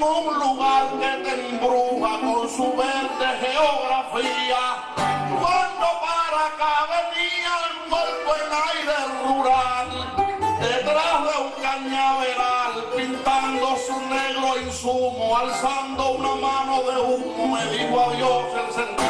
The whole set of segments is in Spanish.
Un lugar que te embruja con su verde geografía. Cuando para acá venía el muerto en aire rural, detrás de un cañaveral, pintando su negro insumo, alzando una mano de humo, me dijo adiós el sentido.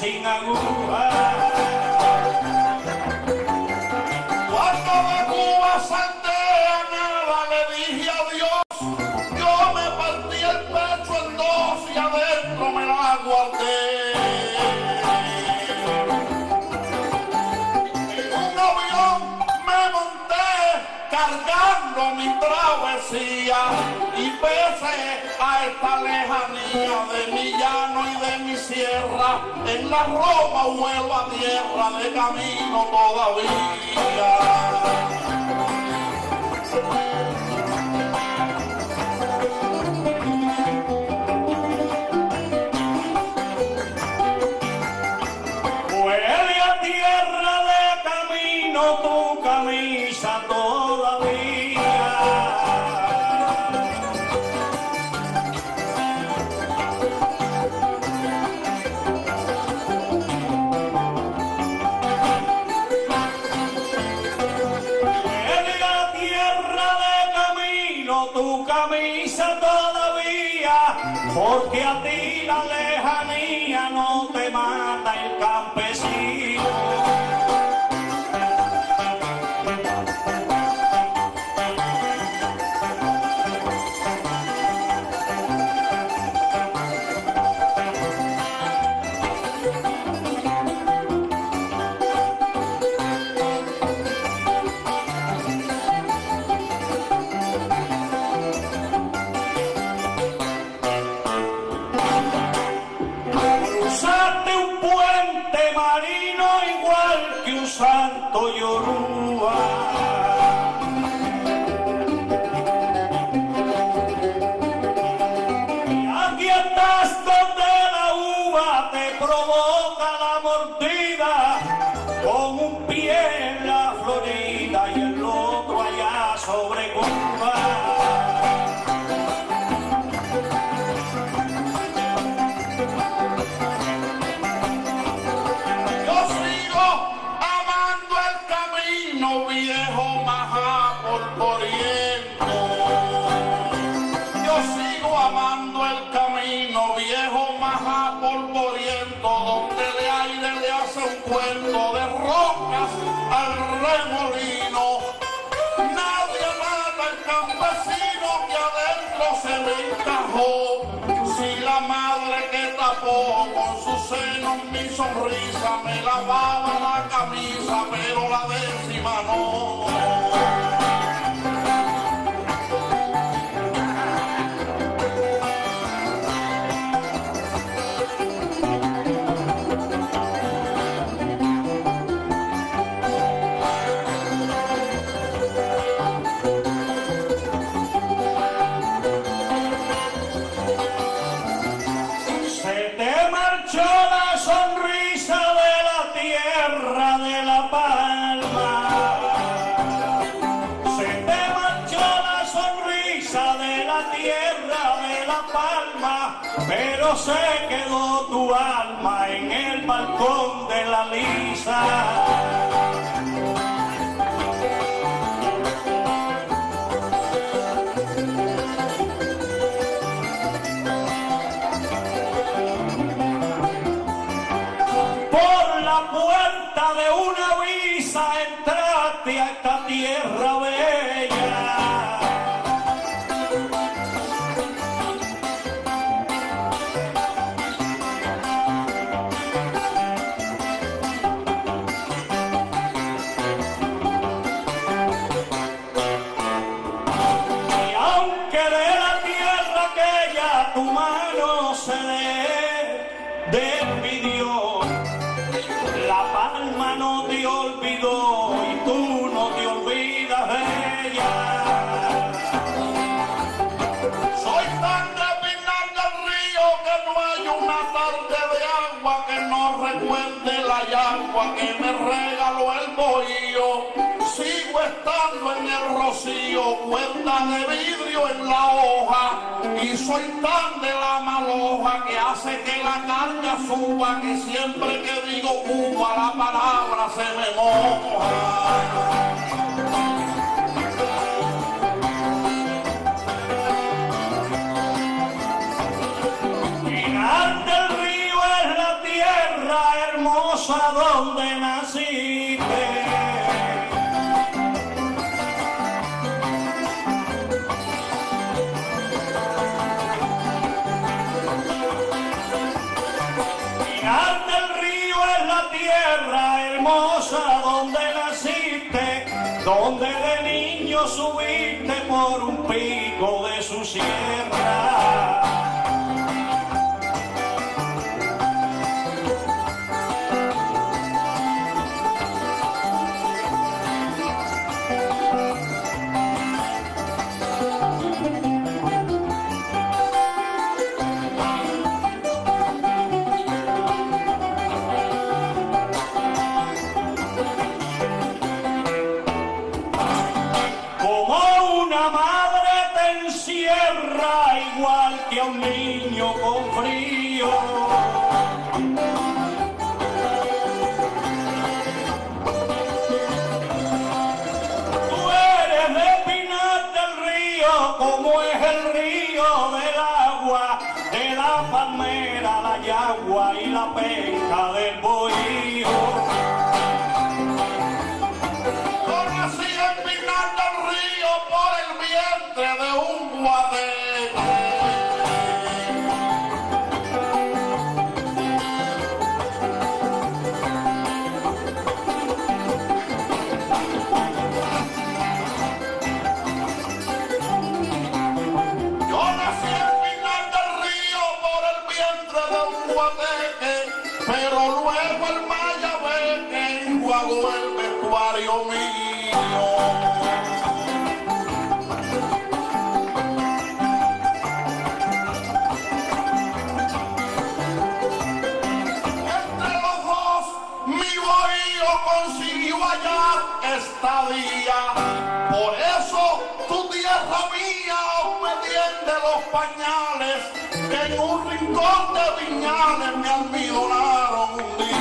Singa Guru mi travesía y pese a esta lejanía de mi llano y de mi sierra, en la Roma vuelvo a tierra de camino todavía. con su seno mi sonrisa, me lavaba la camisa, pero la décima no. Se quedó tu alma en el balcón de la lisa. que me regaló el bohío. Sigo estando en el rocío, cuerda de vidrio en la hoja. Y soy tan de la maloja que hace que la carga suba, que siempre que digo Cuba la palabra se me moja. Subiste por un pico de su sierra. Yagua luego el maya ve que enjuagó el vestuario mío. Entre los dos, mi bohío consiguió hallar estadía. Por eso, tu tierra tiende los pañales, que en un rincón de viñales me almidonaron un día.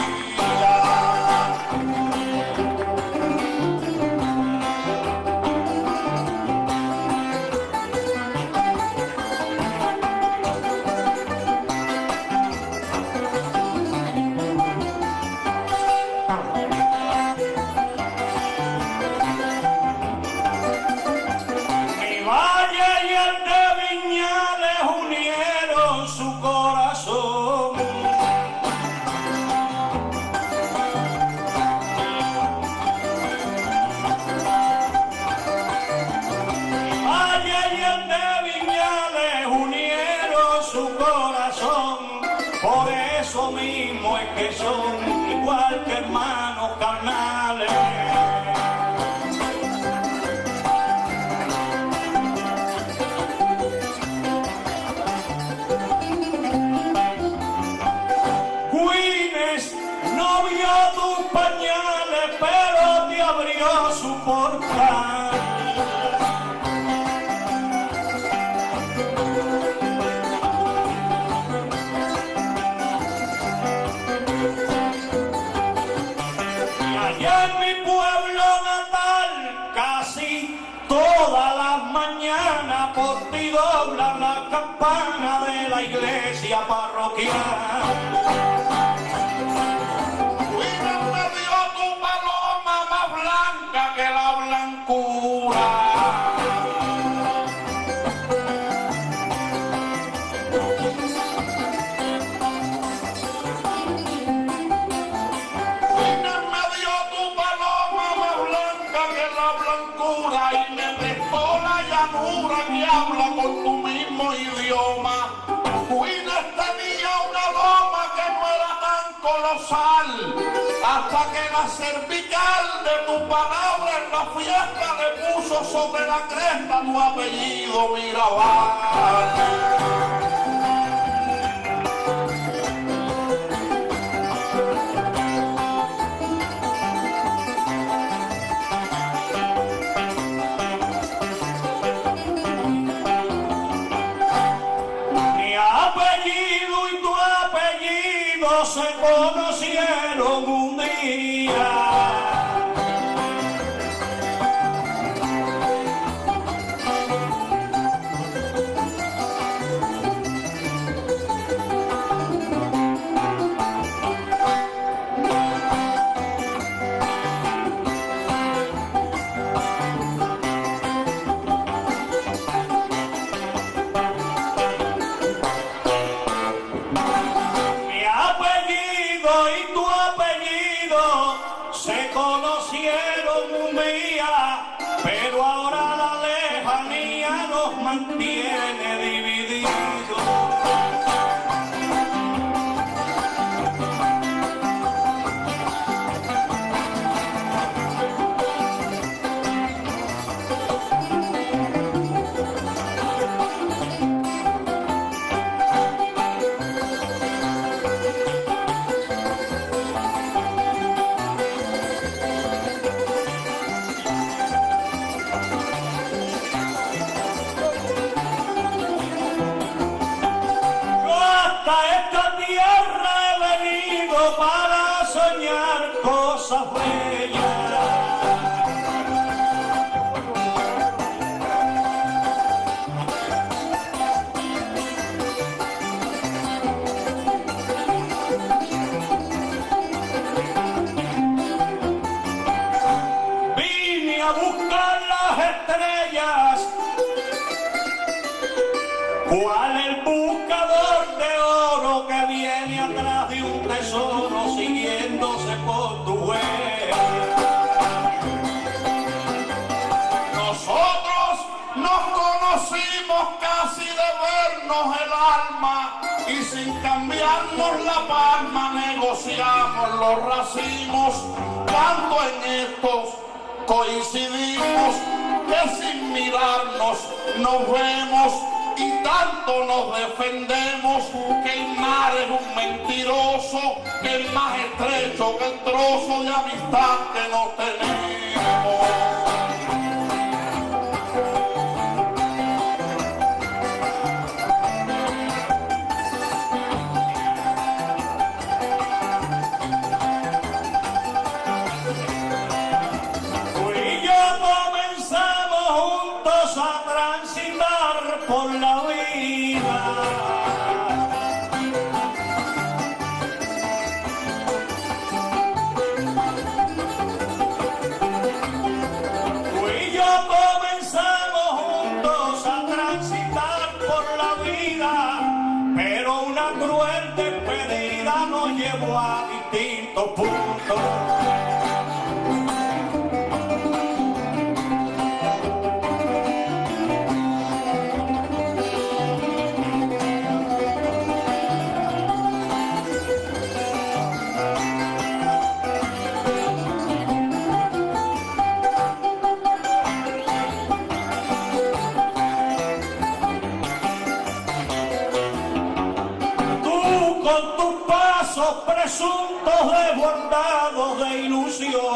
Te abrió su portal. Y allá en mi pueblo natal, casi todas las mañanas por ti doblan la campana de la iglesia parroquial. Hasta que la cervical de tu palabra en la fiesta le puso sobre la cresta tu apellido Mirabal. ¿Cuál el buscador de oro que viene atrás de un tesoro siguiéndose por tu huella? Nosotros nos conocimos casi de vernos el alma y sin cambiarnos la palma negociamos los racimos cuando en estos coincidimos que sin mirarnos nos vemos y tanto nos defendemos que el mar es un mentiroso, que el más estrecho que el trozo de amistad que no tenemos. Pasos presuntos desbordados de ilusiones.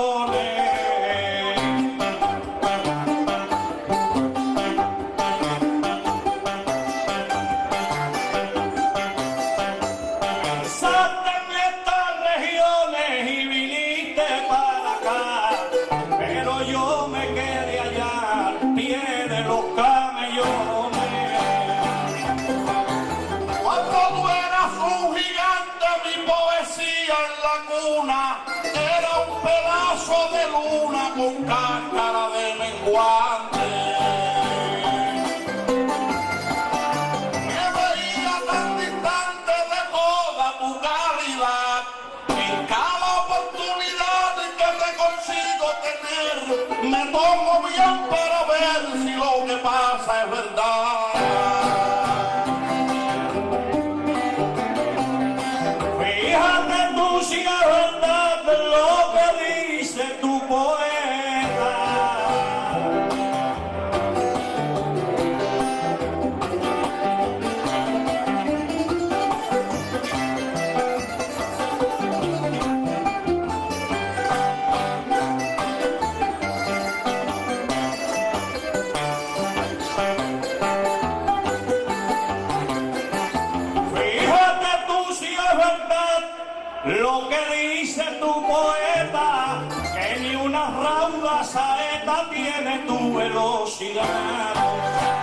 Lo que dice tu poeta, que ni una rauda saeta tiene tu velocidad.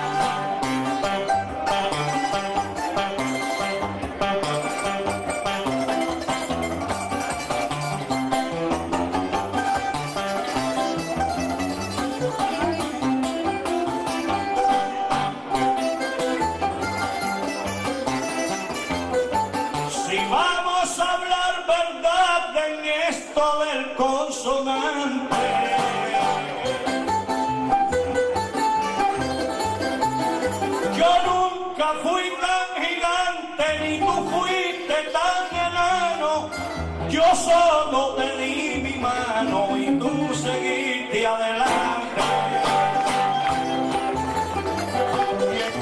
Y tú seguiste adelante.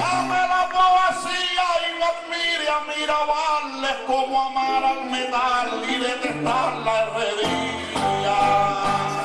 Ame la poesía y no admire a Mirabal, es como amar al metal y detestar la herrería.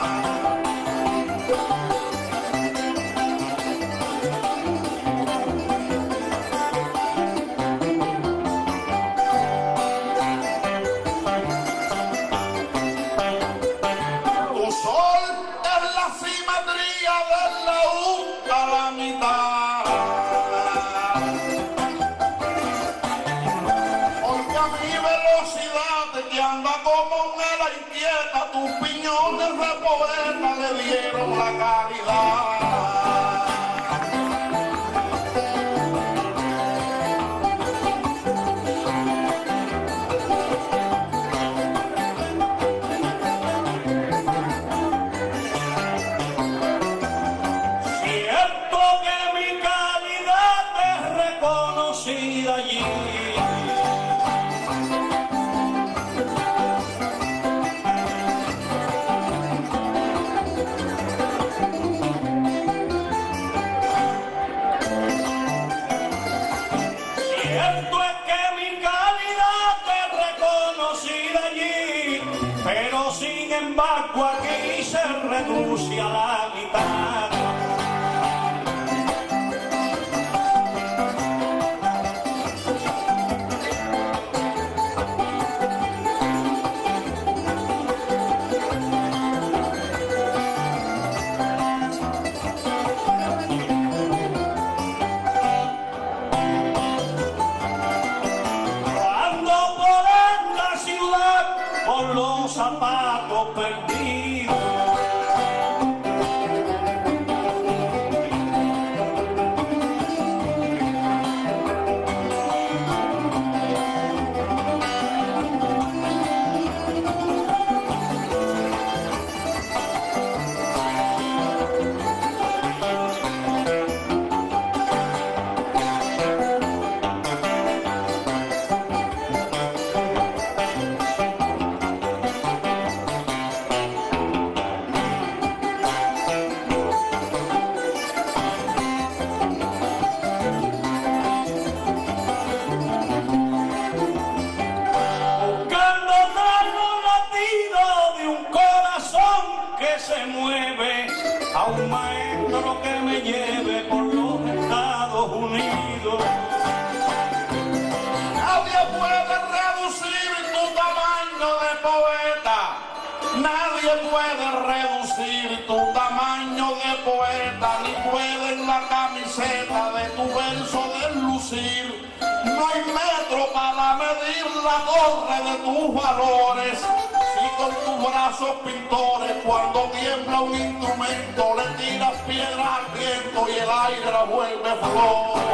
vela en la camiseta de tu verso del lucir. No hay metro para medir la torre de tus valores. Si con tus brazos pintores, cuando tiembla un instrumento, le tiras piedras al viento y el aire la vuelve flores.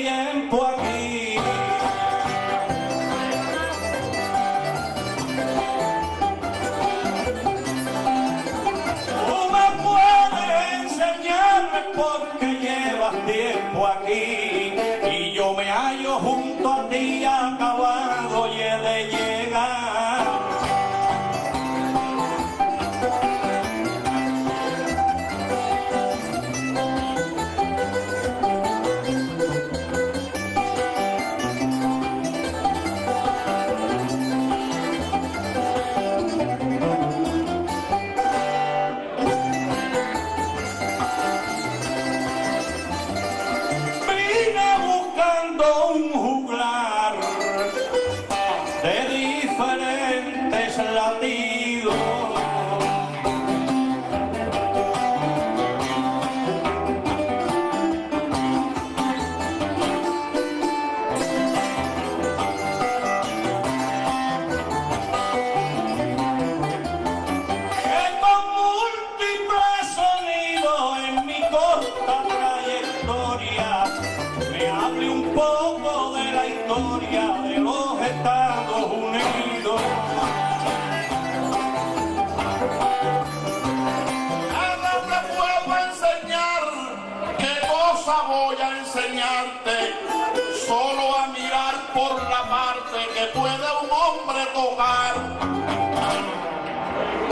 Yeah.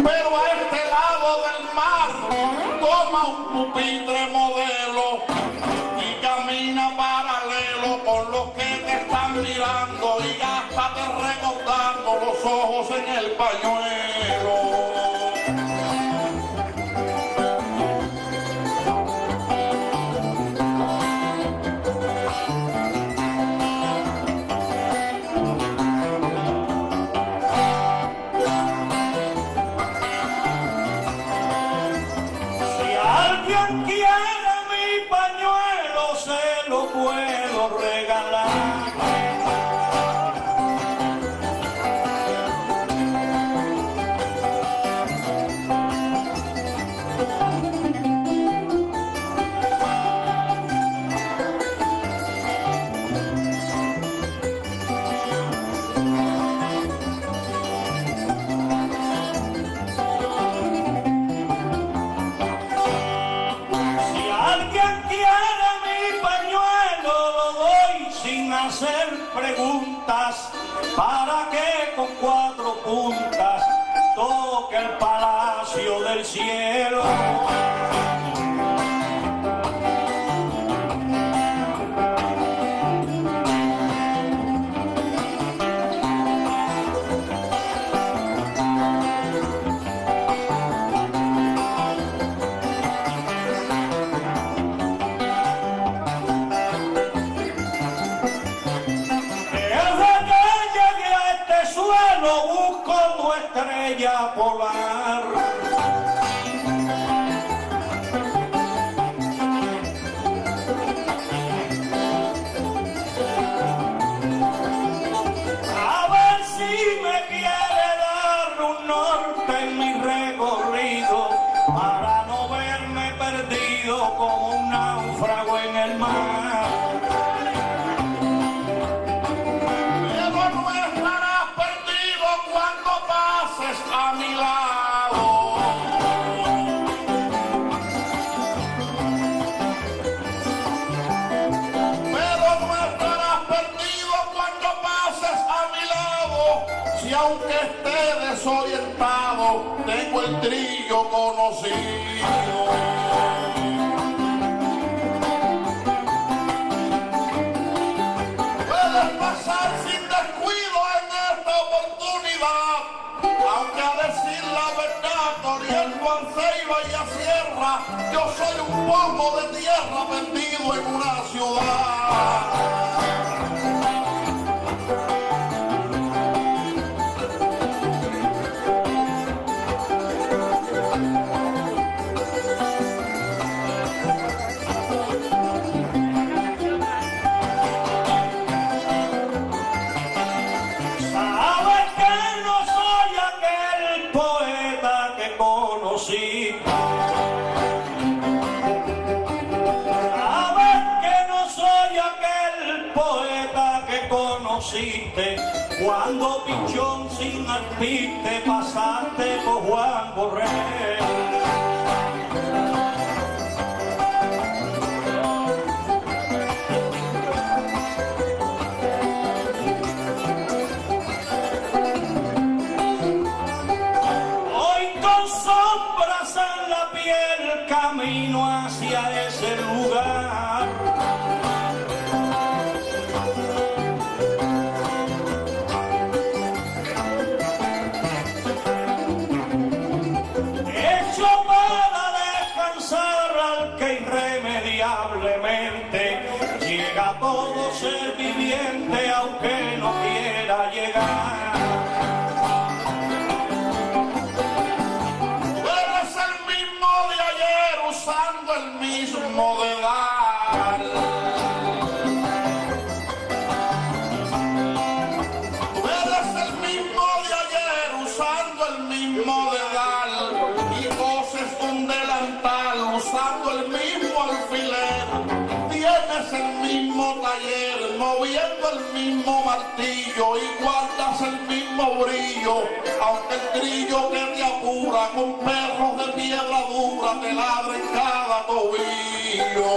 Pero a este lado del mar toma un pupitre modelo y camina paralelo con los que te están mirando y hasta te los ojos en el pañuelo. ¡Blanquilla! Del cielo, de a este suelo, busco tu estrella por la. Y a Sierra, yo soy un poco de tierra vendido en una ciudad. Cuando pichón sin alpiste pasaste por Juan Borrell. Sombras en la piel camino hacia ese lugar. Martillo y guardas el mismo brillo, aunque el trillo que te apura con perros de piedra dura te ladra cada tobillo.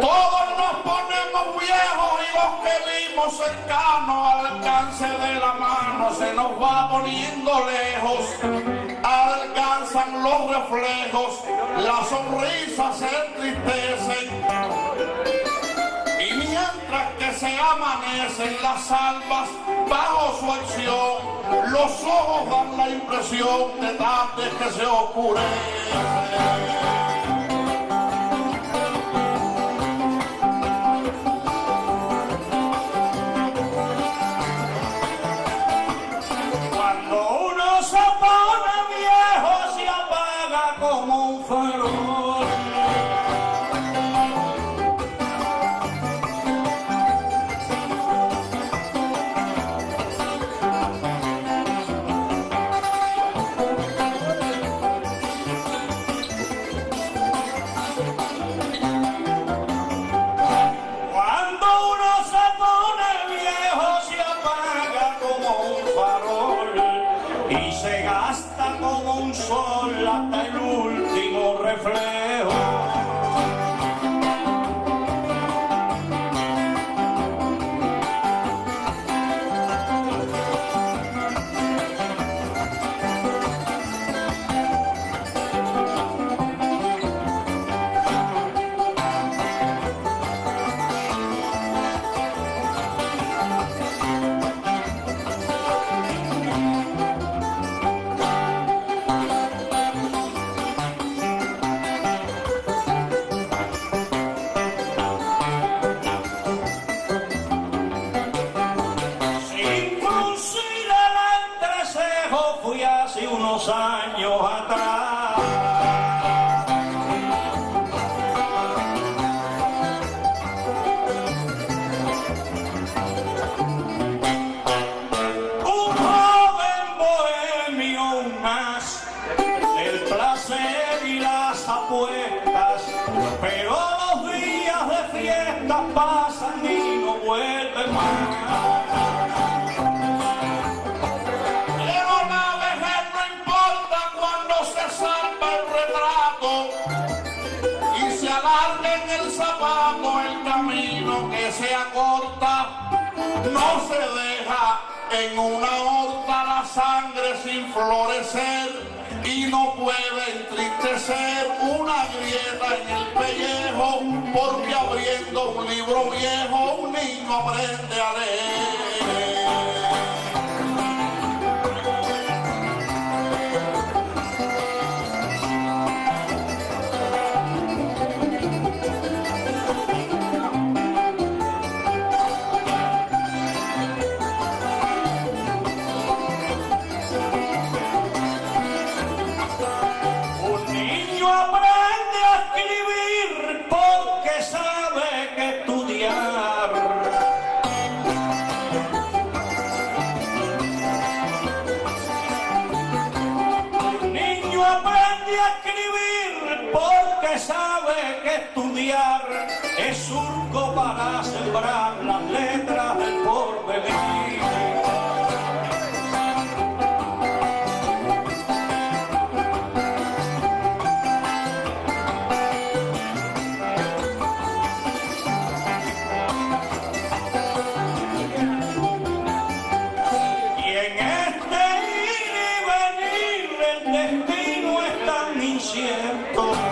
Todos nos ponemos viejos y los que vimos cercanos al alcance de la mano se nos va poniendo lejos. Alcanzan los reflejos, las sonrisas se entristecen. Y mientras que se amanecen las almas bajo su acción, los ojos dan la impresión de tarde que se oscurece. tempo.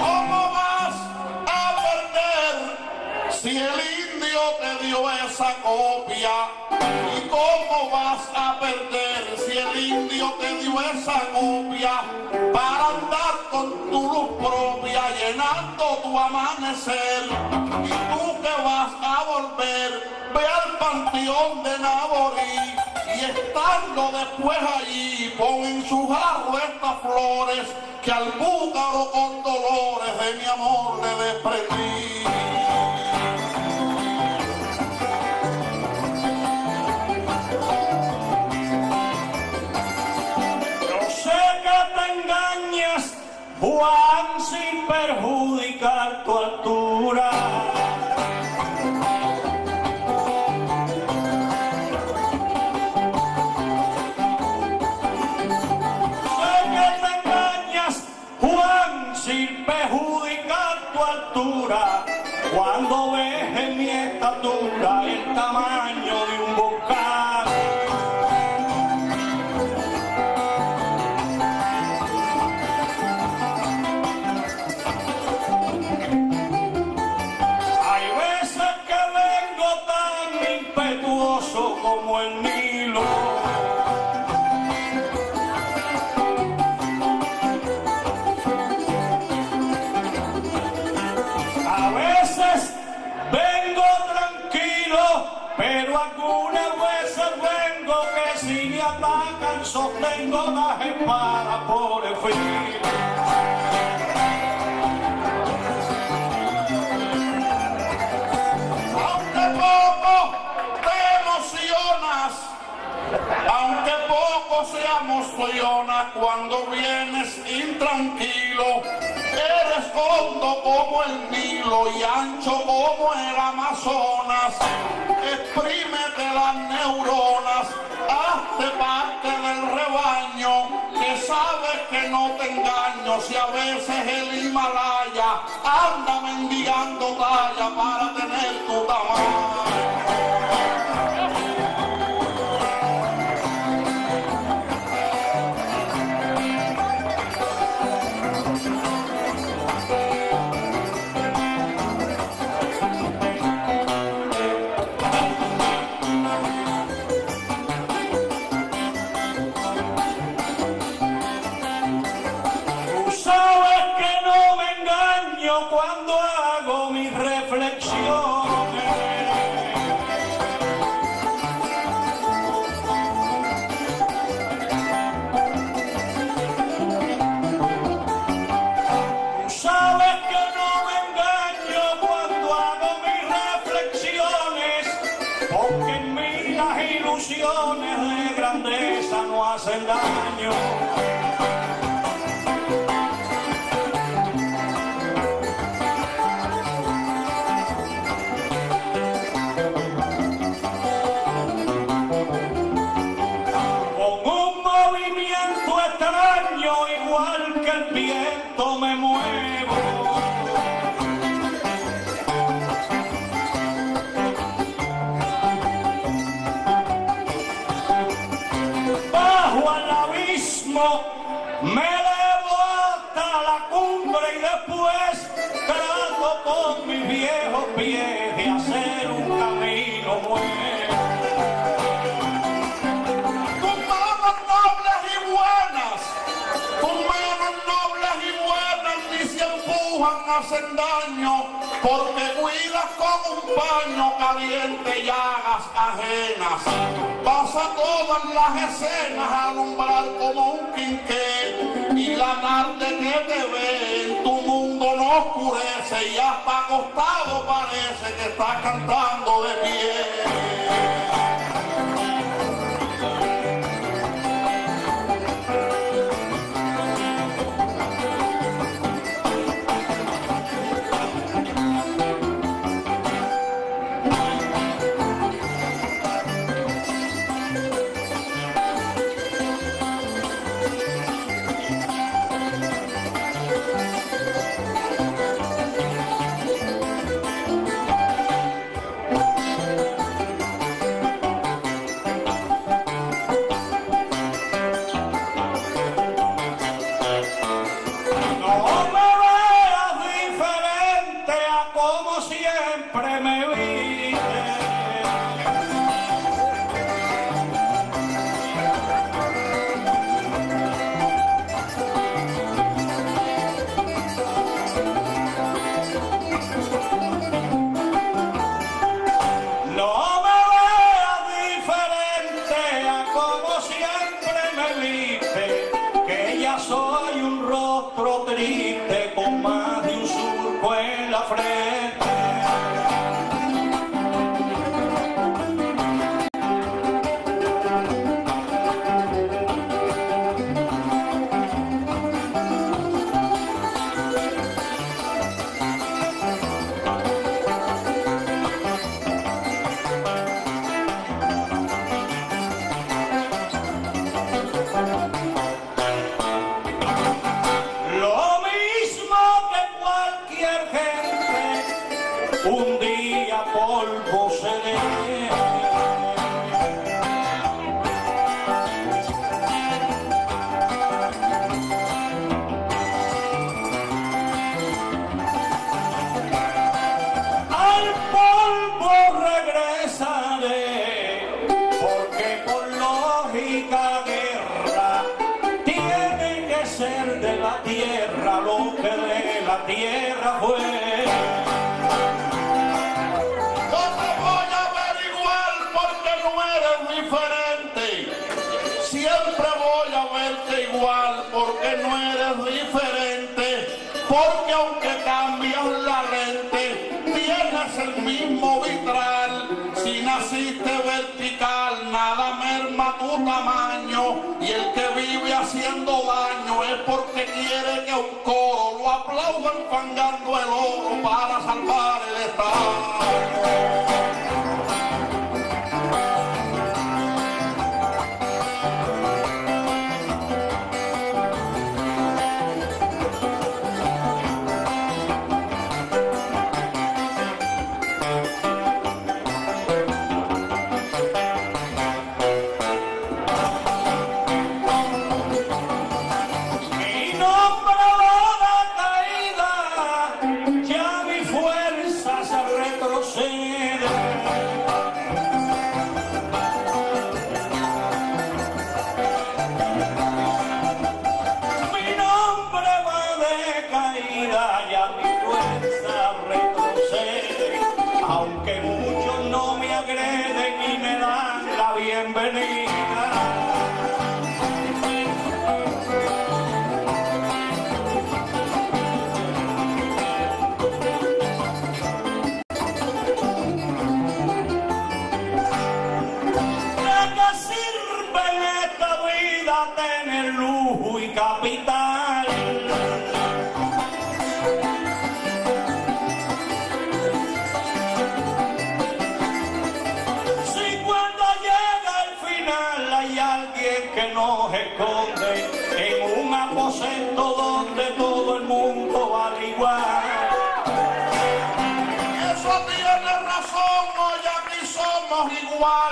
¿Cómo vas a perder si el indio te dio esa copia? ¿Y cómo vas a perder si el indio te dio esa copia para andar con tu luz propia, llenando tu amanecer? Y tú que vas a volver, al panteón de Naborí. Y estando después allí, pon en su jarro estas flores que al búcaro con dolores de mi amor le desprendí. Yo sé que te engañas, Juan, sin perjudicar tu altura. Estatura el tamaño de un volcán. Hay veces que vengo tan impetuoso como el Nilo. Sostengo las por el filo. Aunque poco te emocionas, aunque poco se emociona cuando vienes intranquilo, eres hondo como el Nilo y ancho como el Amazonas. Exprímete las neuronas, hazte parte del rebaño, que sabes que no te engaño si a veces el Himalaya anda mendigando talla para tener tu tamaño. Hacen daño, porque cuidas con un paño caliente llagas ajenas. Pasa todas las escenas a alumbrar como un quinqué, y la tarde que te ve en tu mundo no oscurece, y hasta acostado parece que estás cantando de pie. agreden y me dan la bienvenida.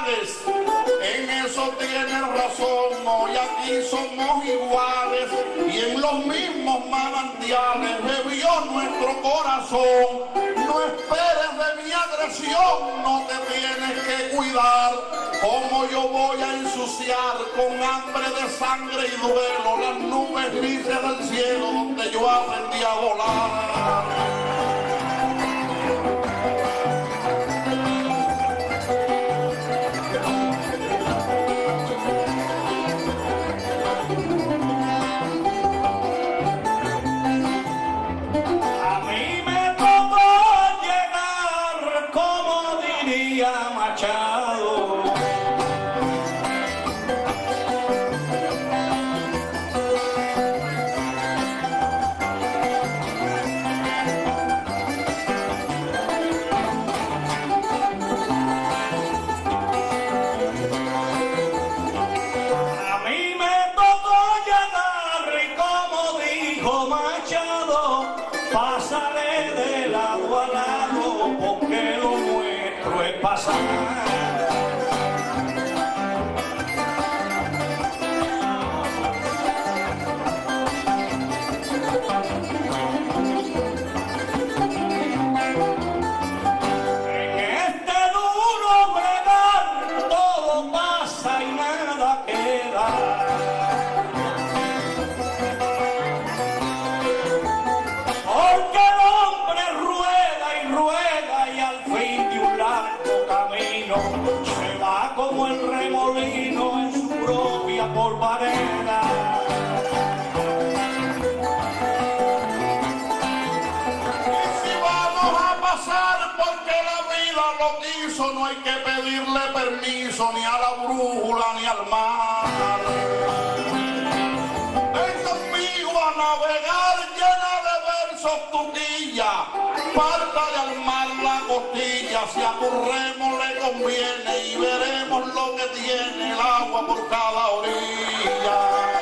En eso tienes razón, hoy aquí somos iguales y en los mismos manantiales bebió nuestro corazón. No esperes de mi agresión, no te tienes que cuidar. Como yo voy a ensuciar con hambre de sangre y duelo las nubes grises del cielo donde yo aprendí a volar. permiso ni a la brújula ni al mar. Ven conmigo a navegar llena de versos tu guía, parta de armar la costilla, si a tu le conviene y veremos lo que tiene el agua por cada orilla.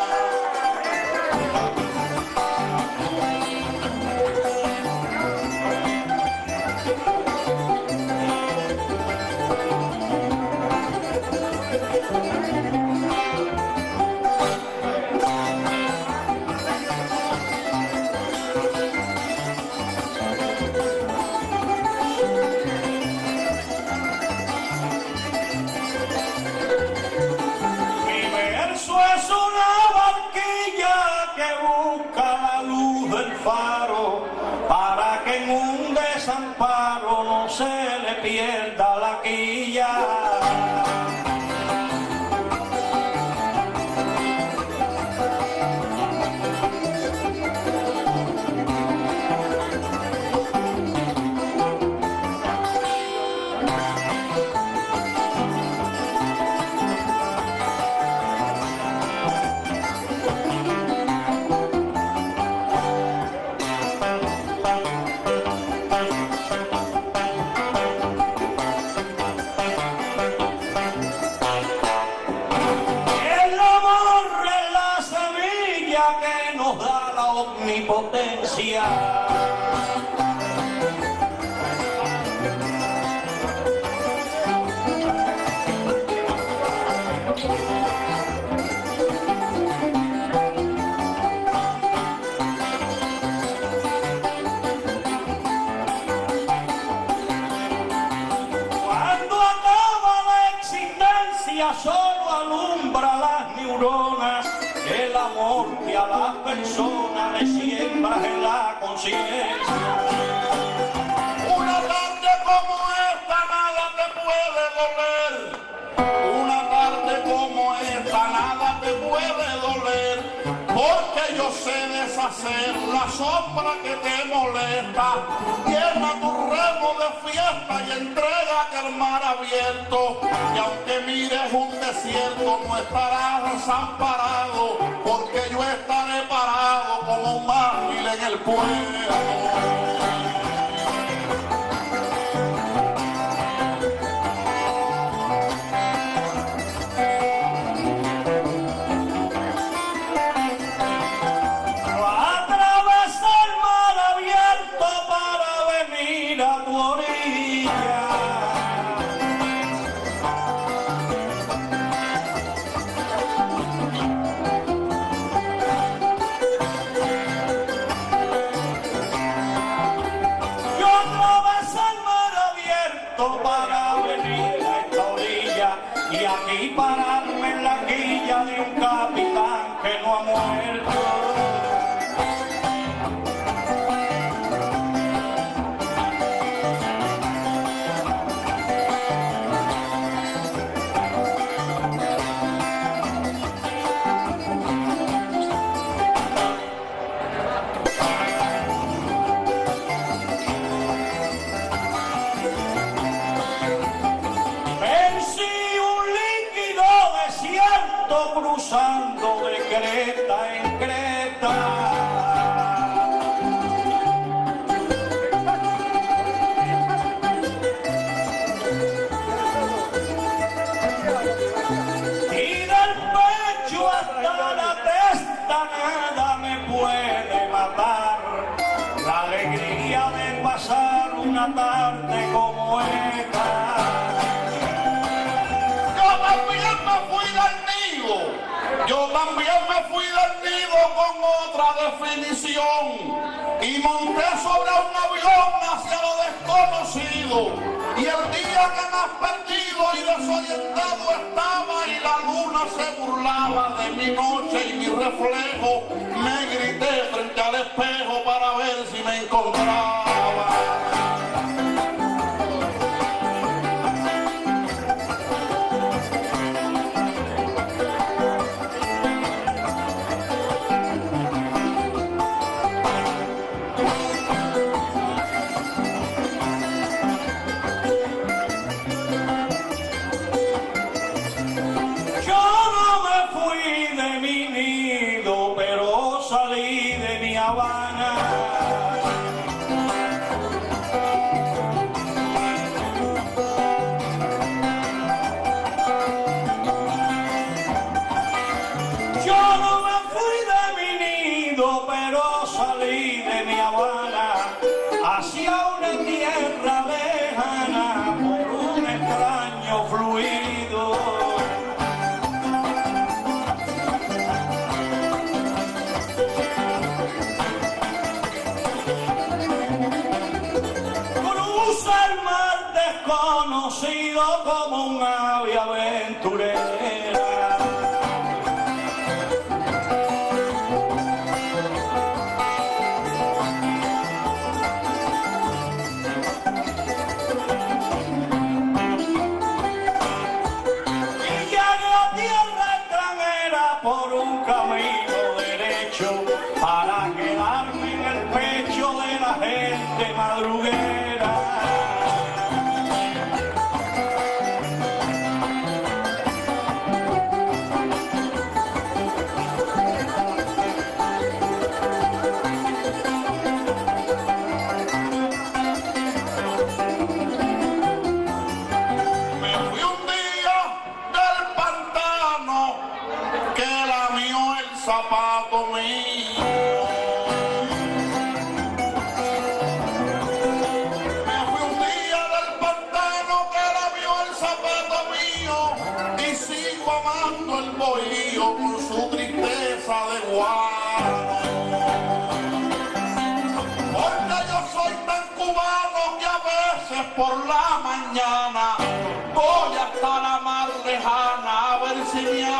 cruzando de Creta en Creta. con otra definición y monté sobre un avión hacia lo desconocido. Y el día que más perdido y desorientado estaba y la luna se burlaba de mi noche y mi reflejo, me grité frente al espejo para ver si me encontraba.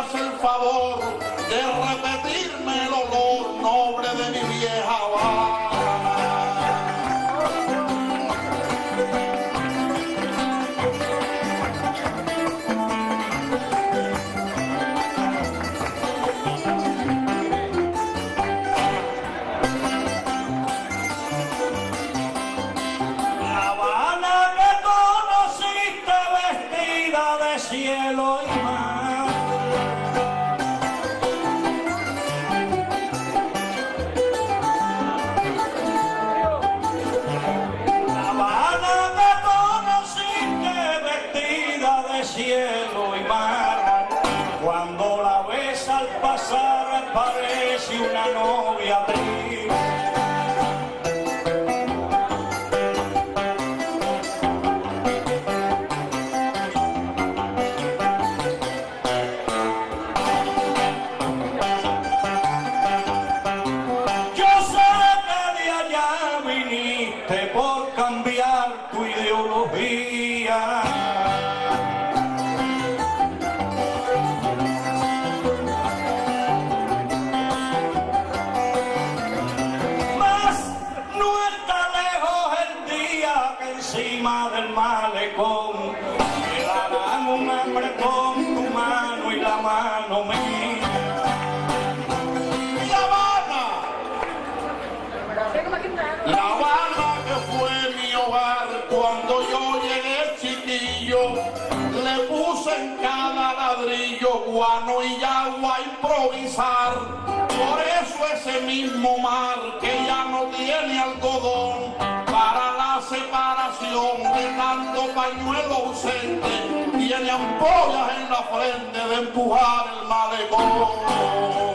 hagas el favor de cada ladrillo guano y agua improvisar. Por eso ese mismo mar que ya no tiene algodón para la separación de tanto pañuelo ausente tiene ampollas en la frente de empujar el malecón.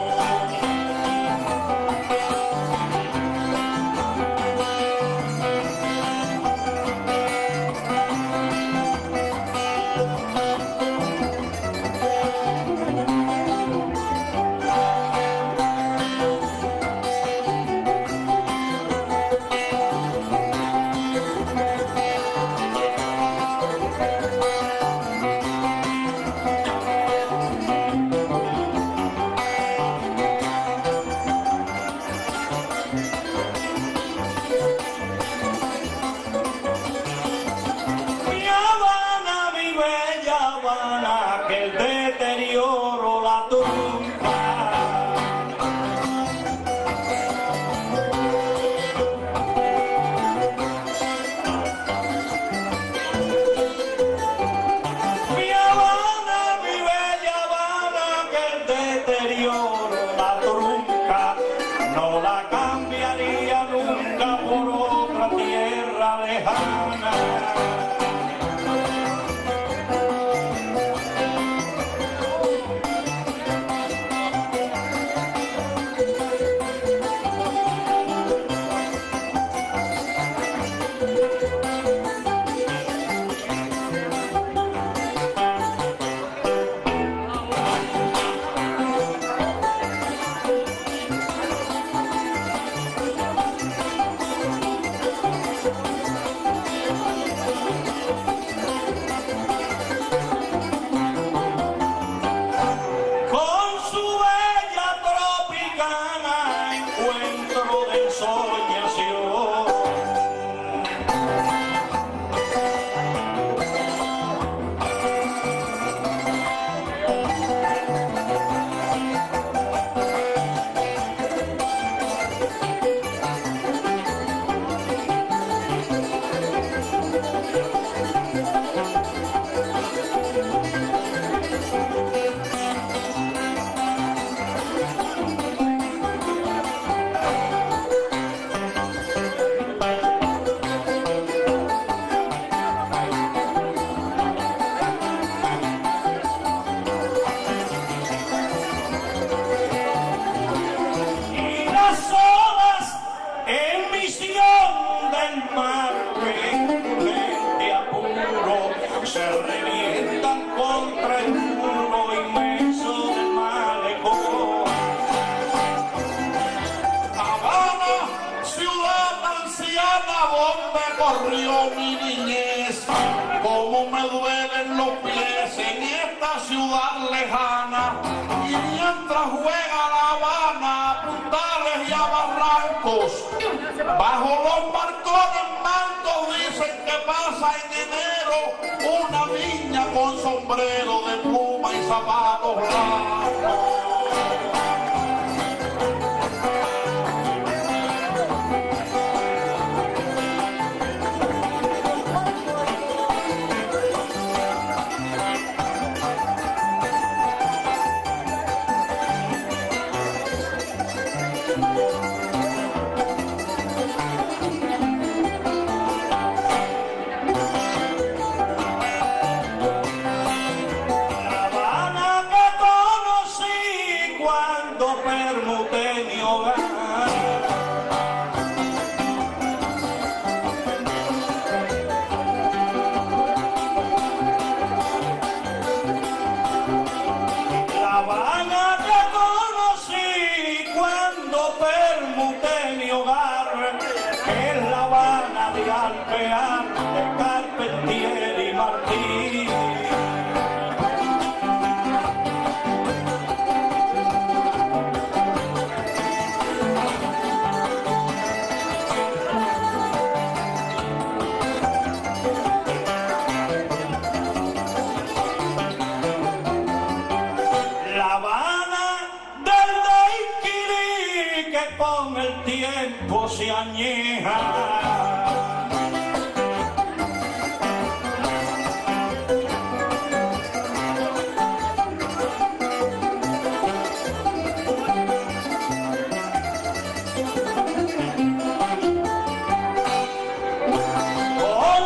Con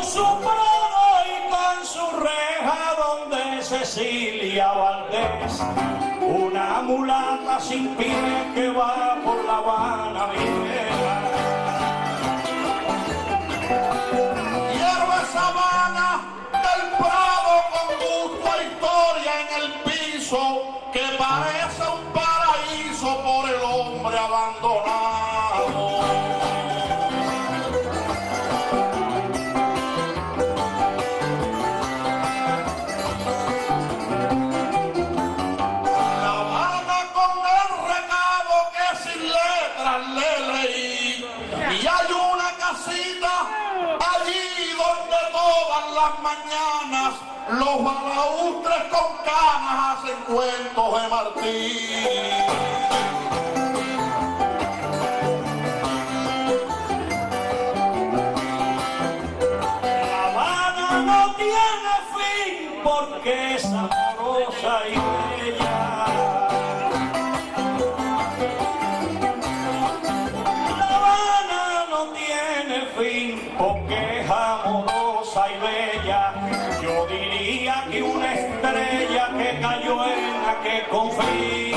su plano y con su reja donde Cecilia Valdés, una mulata sin pie que va por la guana. canas hacen cuentos de Martín. La mano no tiene fin porque es amorosa y... que confí.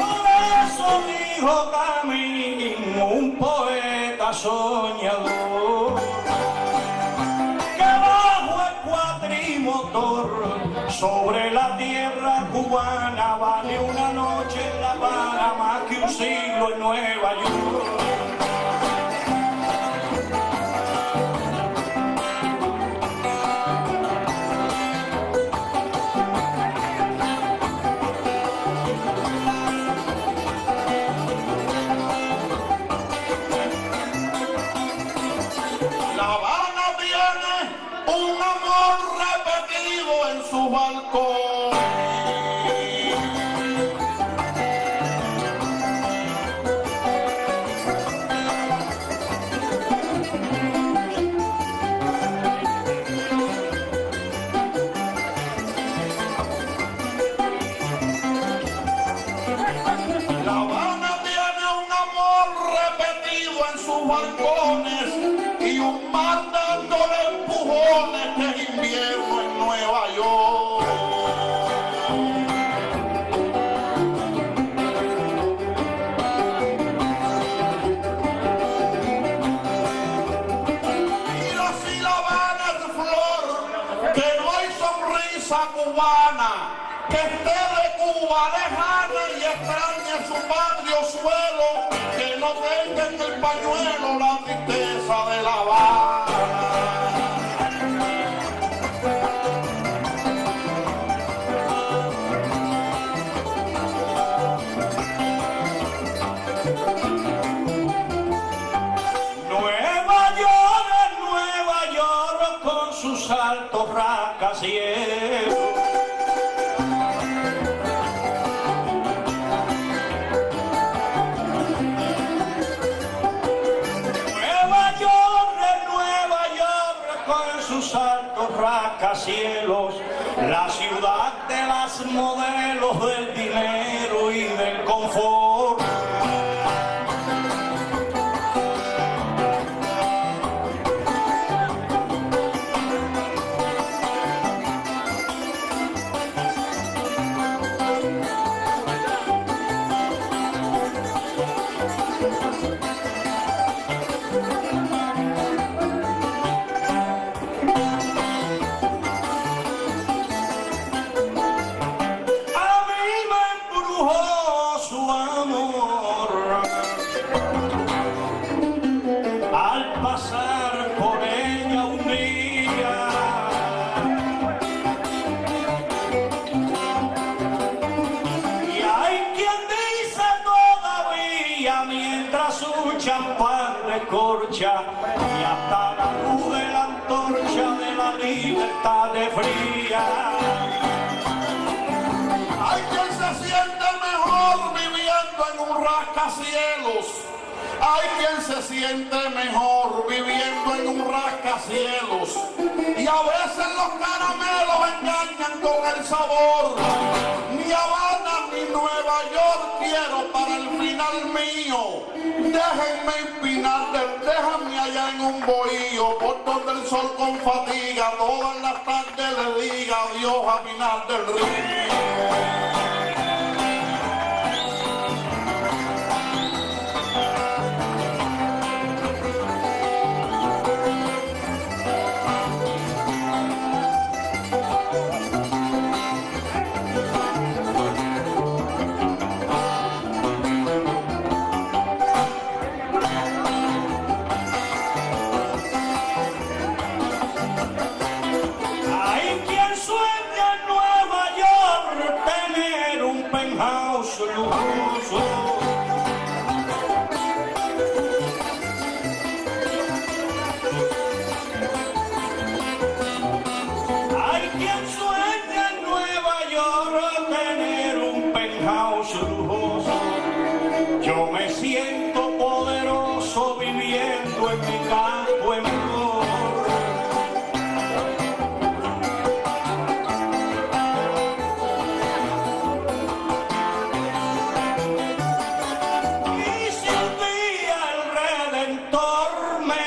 Por eso dijo Camín, un poeta soñador, que bajo el cuatrimotor sobre la tierra cubana vale una noche en La Habana más que un siglo en Nueva York. su patrio suelo, que no tenga en el pañuelo la tristeza de la Habana. Nueva York, Nueva York con sus altos racas y rascacielos, la ciudad de las modelos del dinero y del confort. De fría. Hay quien se siente mejor viviendo en un rascacielos. Hay quien se siente mejor viviendo en un rascacielos. Y a veces los caramelos engañan con el sabor. Ni Nueva York quiero para el final mío. Déjenme empinar, déjenme allá en un bohío por donde el sol con fatiga todas las tardes le diga adiós a final del río.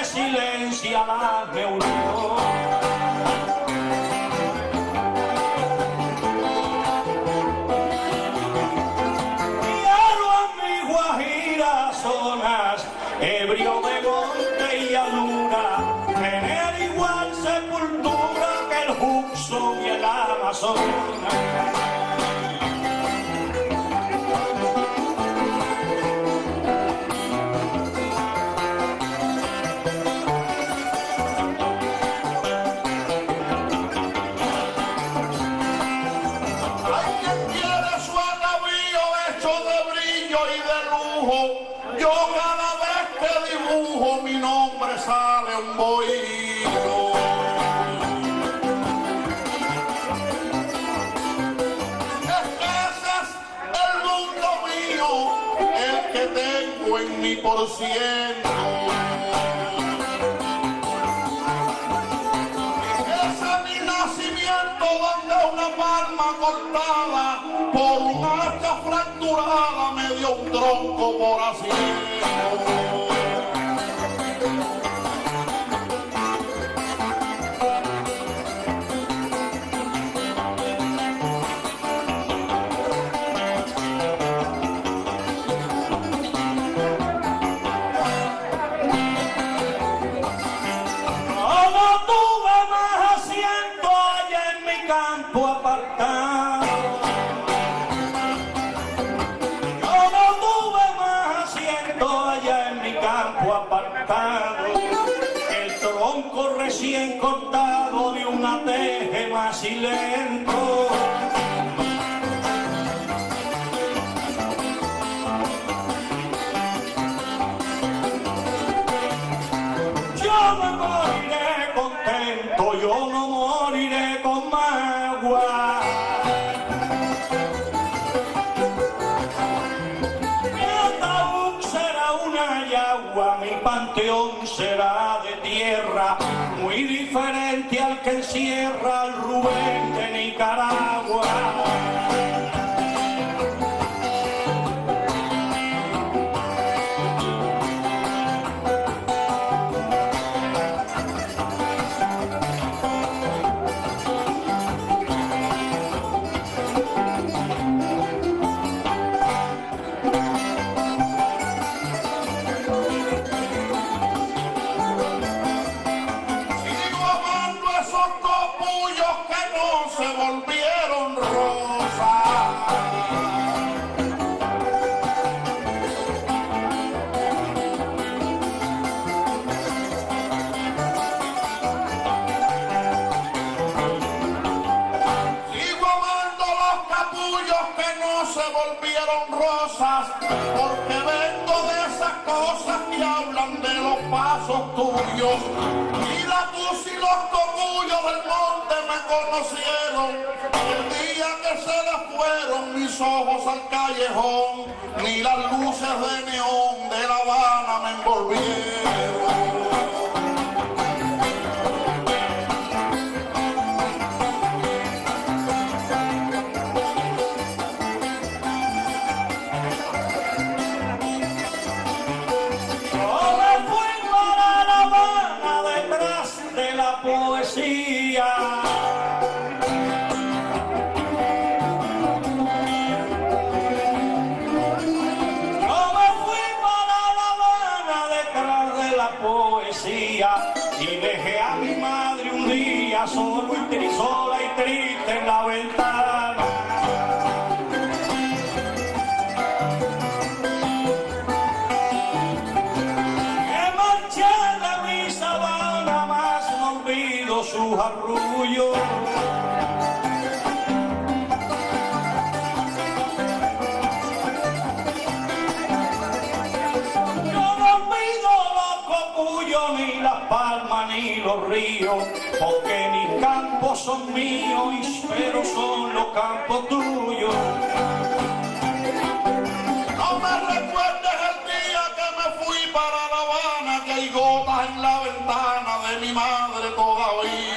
Silencia la reunión, quiero por ciento. Ese es mi nacimiento donde una palma cortada por un hacha fracturada me dio un tronco por asiento. Cortado de un ateje más y. el Rubén de Nicaragua. Pasos tuyos. Mira tú si los copullos del monte me conocieron, el día que se les fueron mis ojos al callejón, ni las luces de neón de La Habana me envolvieron. Son míos, pero son los campos tuyos. No me recuerdes el día que me fui para La Habana, que hay gotas en la ventana de mi madre todavía.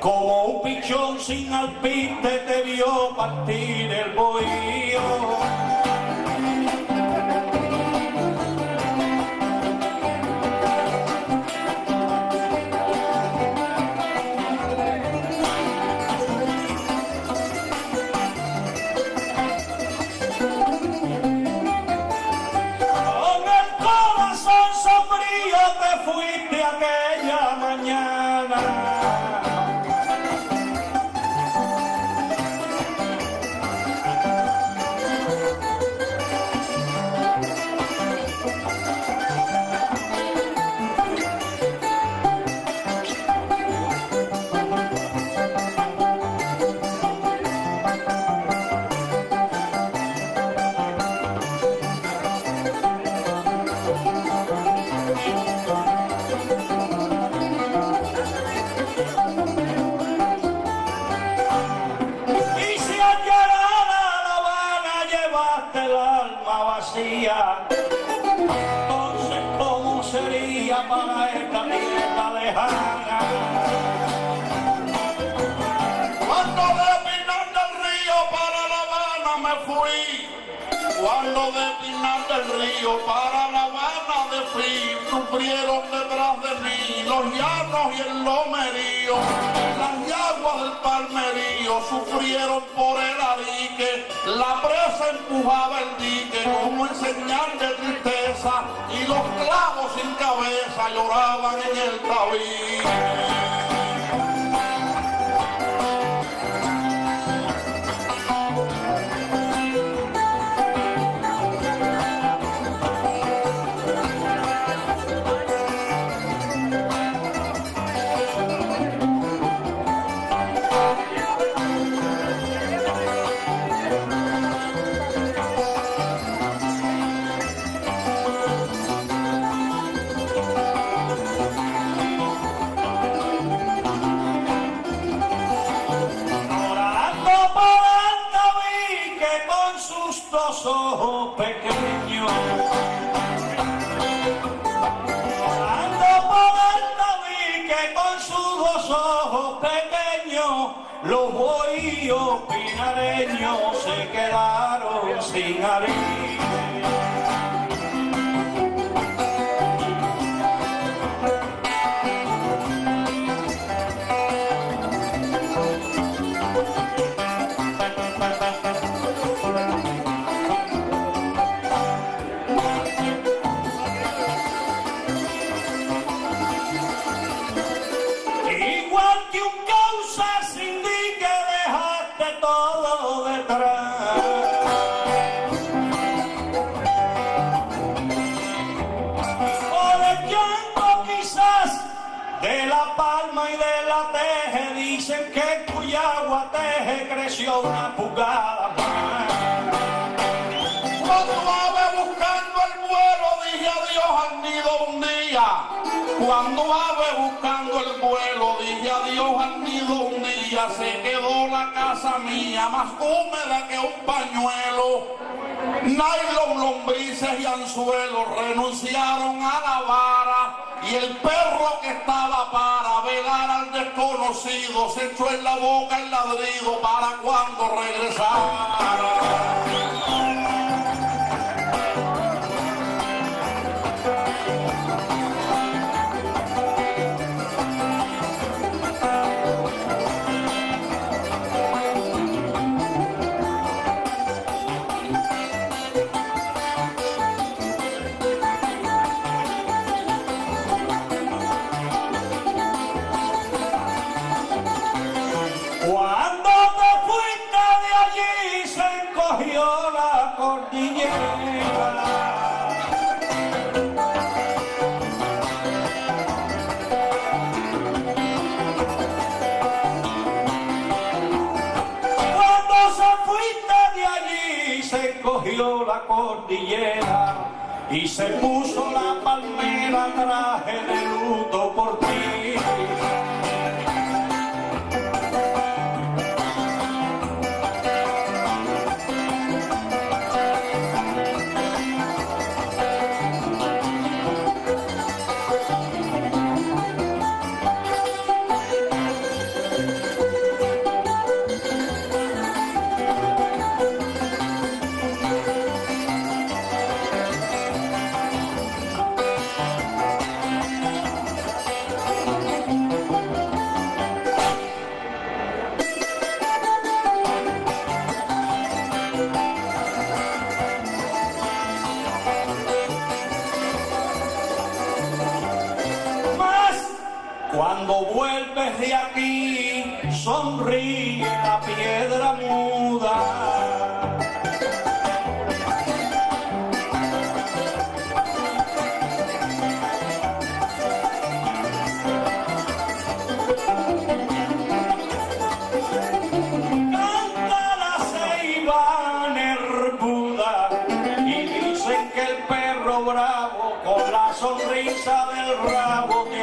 Como un pichón sin alpiste te vio partir el bohío. De Pinar del Río para La Habana de fui, sufrieron detrás de mí los llanos y el lomerío. Las yaguas del palmerío sufrieron por el arique. La presa empujaba el dique como en señal de tristeza y los clavos sin cabeza lloraban en el tabique. Ojos pequeños. Los bohíos pinareños se quedaron sin harina. Cuyagua teje creció una pulgada más. Cuando ave buscando el vuelo, dije adiós al nido un día. Cuando ave buscando el vuelo, dije adiós al nido un día. Se quedó la casa mía más húmeda que un pañuelo. Nylon, lombrices y anzuelos renunciaron a la vara. Y el perro que estaba para velar al desconocido se echó en la boca el ladrido para cuando regresara. Y se puso la palmera traje de luto por ti.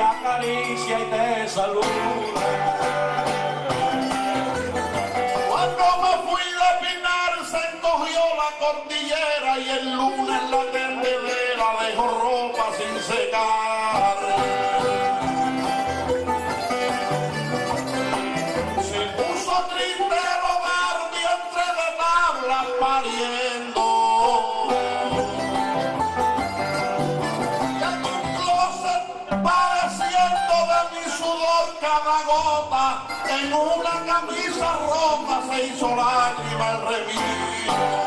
Acaricia y te saluda. Cuando me fui de Pinar se encogió la cordillera y el lunes la tendedera dejó ropa sin secar. en una camisa roja se hizo lágrima el remiso.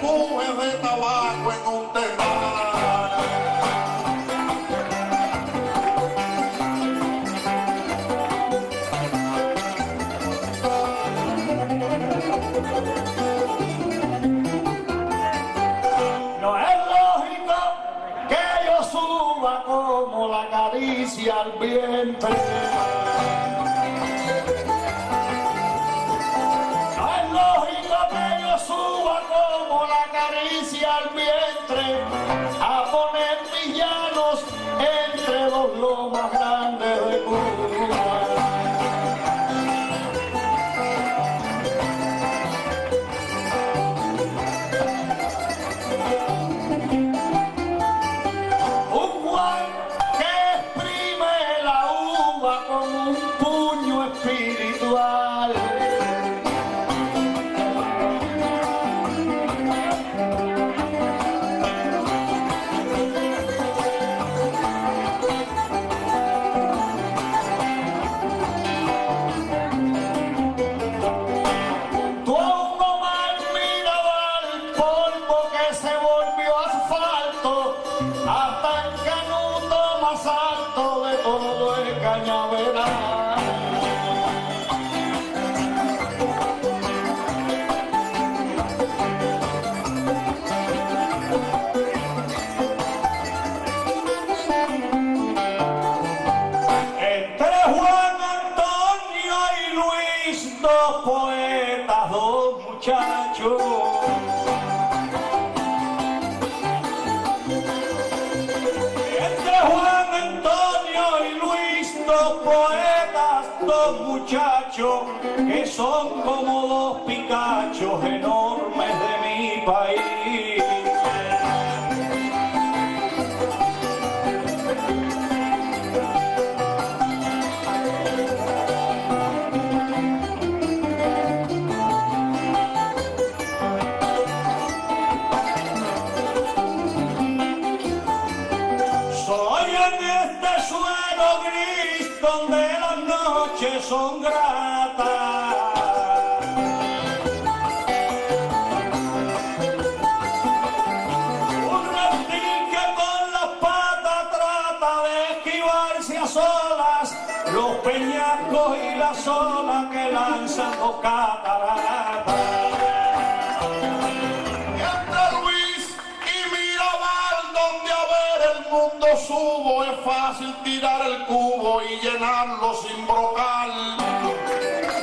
cubes de tabaco en un No es lógico que yo suba como la caricia al vientre. al vientre. muchachos que son como dos picachos enormes de mi país. Las olas que lanzan los cataratas. Entre Luis y Mirabal, donde a ver el mundo subo, es fácil tirar el cubo y llenarlo sin brocal.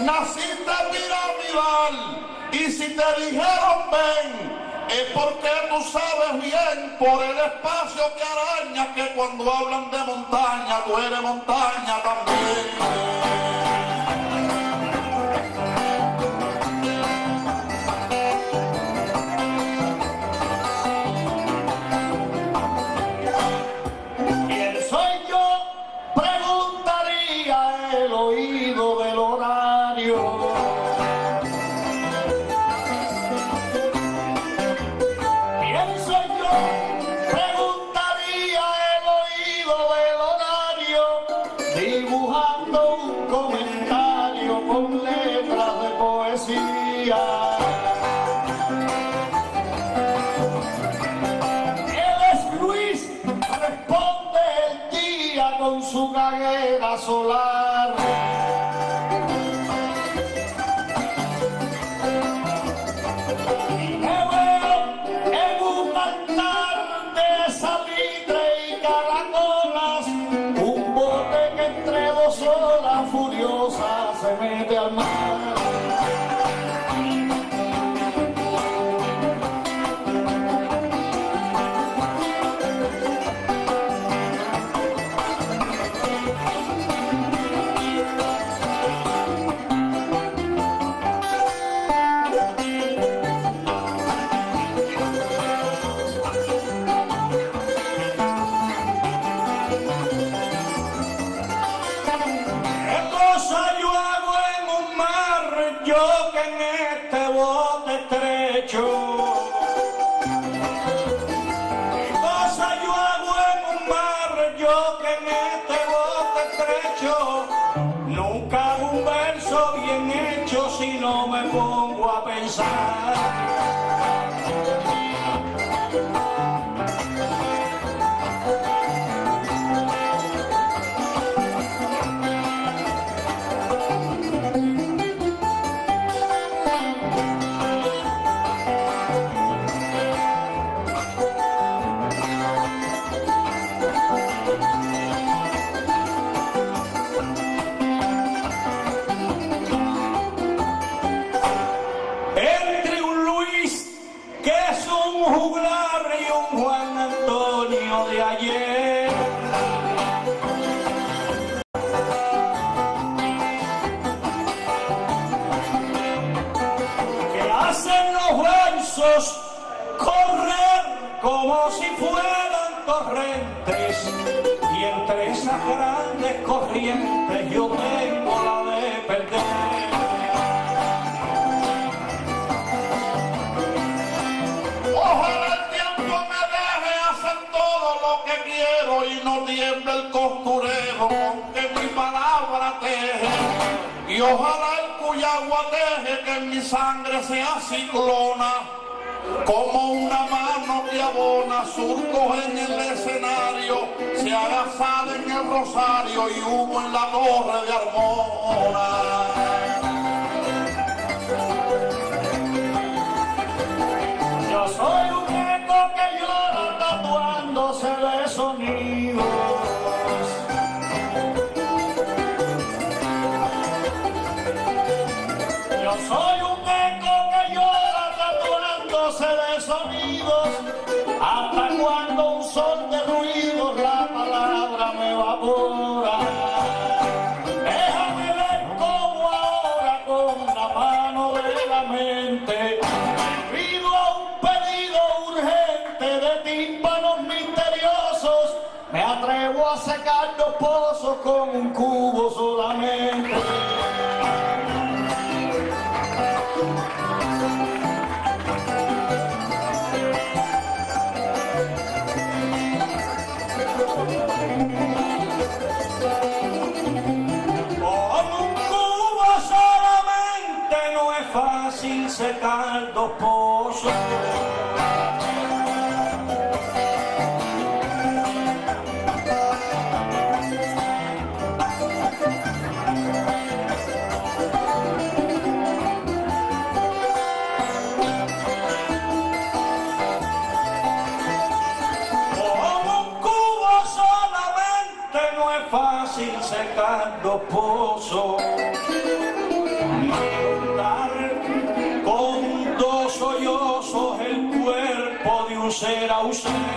Naciste piramidal y si te dijeron ven, es porque tú sabes bien por el espacio que araña que cuando hablan de montaña, tú eres montaña también. Solar. Estrecho? Nunca hago un verso bien hecho si no me pongo a pensar. Grandes corrientes yo tengo la de perder. Ojalá el tiempo me deje hacer todo lo que quiero y no tiemble el costurero con que mi palabra teje. Y ojalá el cuyagua deje que mi sangre sea ciclona, como una mano que abona surcos en el escenario, se haga sal en el rosario y humo en la torre de Armona. Yo soy un eco que llora tatuándose de sonidos. Me evapora. Déjame ver cómo ahora con la mano de la mente pido a un pedido urgente de tímpanos misteriosos. Me atrevo a secar los pozos con un cubo solamente. Secando pozo, un cubo solamente no es fácil secando pozo. Ausstellungen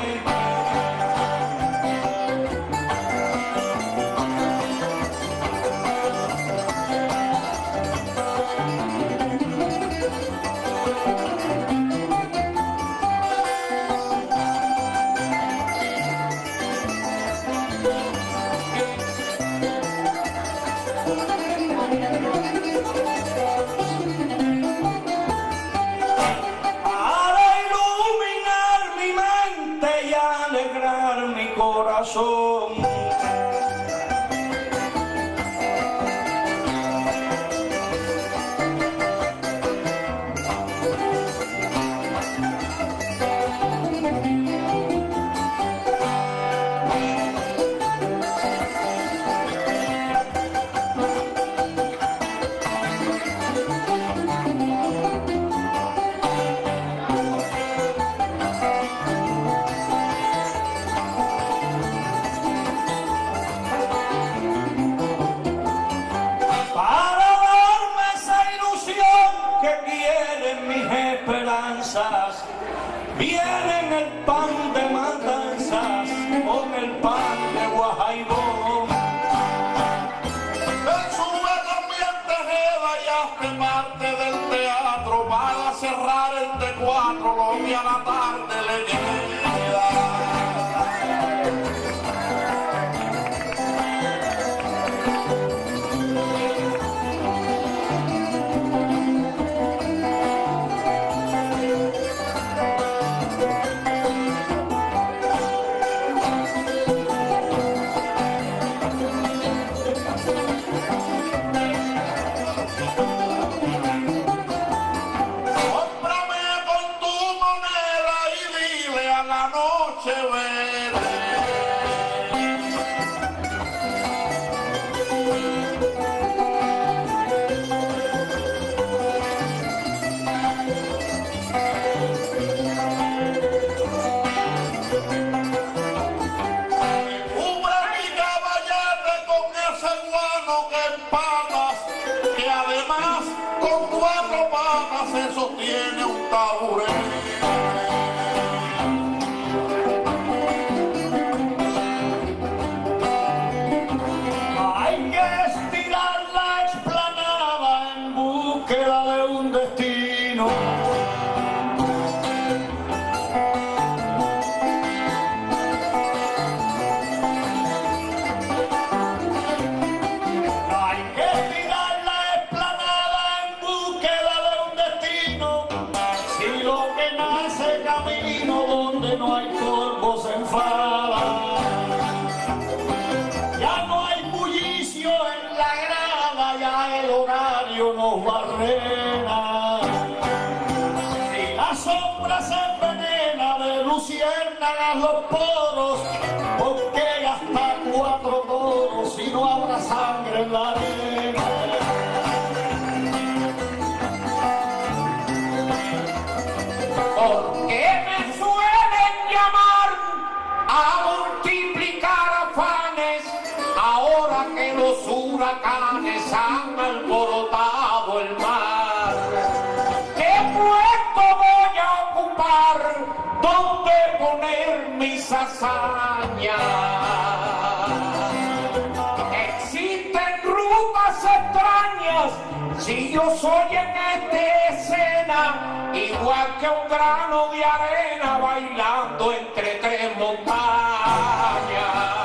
cuatro patas se sostiene un taburete. han alborotado el mar. ¿Qué puesto voy a ocupar? ¿Dónde poner mis hazañas? Existen rutas extrañas si yo soy en esta escena, igual que un grano de arena bailando entre tres montañas.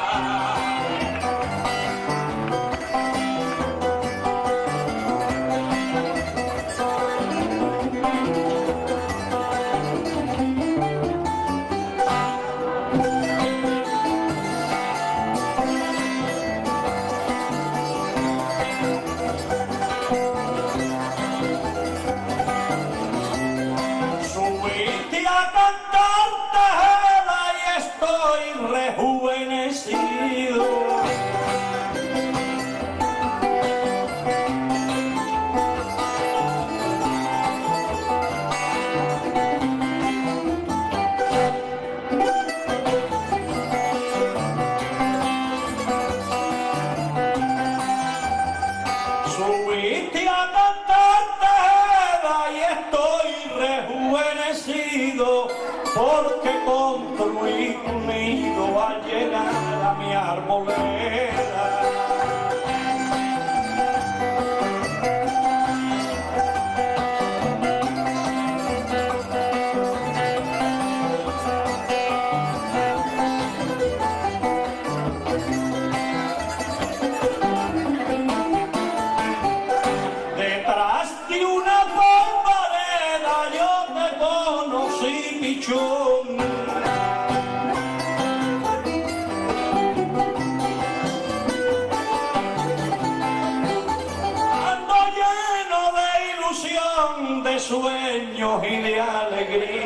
Sueños y de alegría.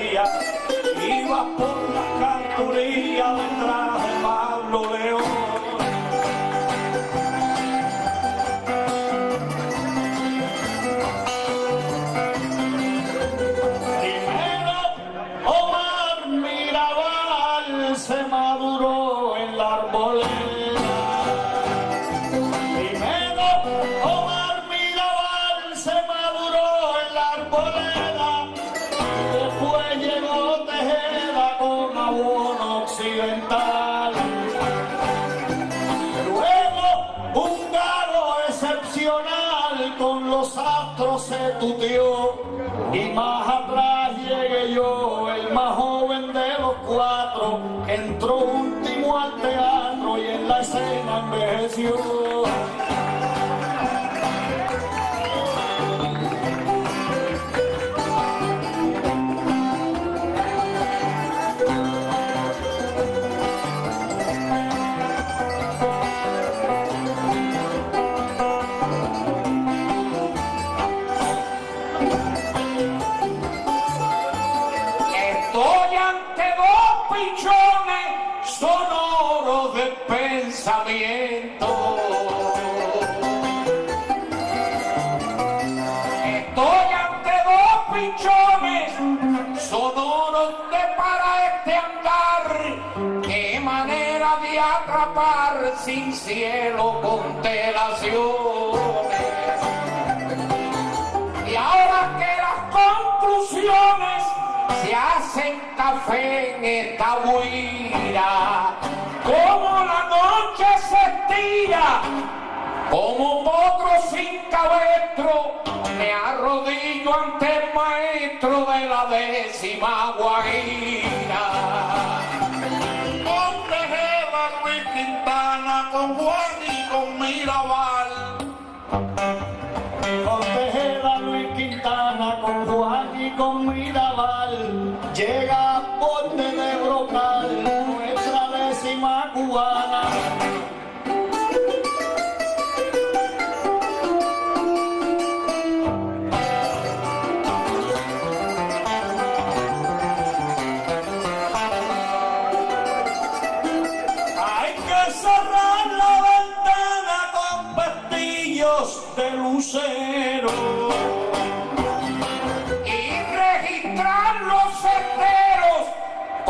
you. Sin cielo constelaciones. Y ahora que las conclusiones se hacen café en esta huira, como la noche se estira, como potro sin cabestro, me arrodillo ante el maestro de la décima guaira. Luis Quintana, con Juan y con Mirabal. Con Tejeda, Luis Quintana, con Juan y con Mirabal, llega a Ponte de Brocal, nuestra décima cubana.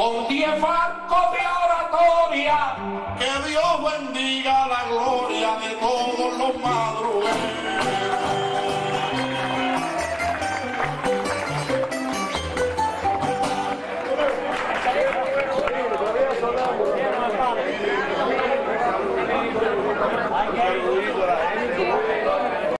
con diez bancos de oratoria, que Dios bendiga la gloria de todos los madrugueros.